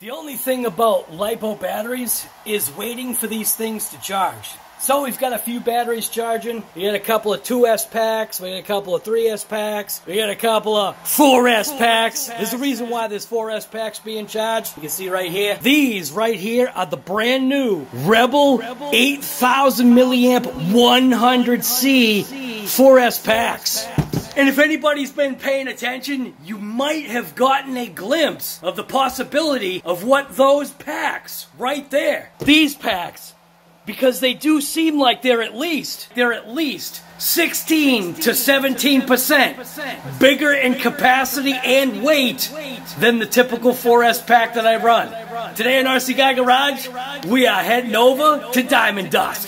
The only thing about LiPo batteries is waiting for these things to charge. So we've got a few batteries charging. We got a couple of 2S packs. We got a couple of 3S packs. We got a couple of 4S packs. There's a reason why there's 4S packs being charged. You can see right here. These right here are the brand new Rebel 8000 milliamp 100C 4S packs. And if anybody's been paying attention, you might have gotten a glimpse of the possibility of what those packs right there, these packs, because they do seem like they're at least, they're at least 16 to 17% bigger in capacity and weight than the typical 4S pack that I run. Today in RC Guy Garage, we are heading over to Diamond Dust.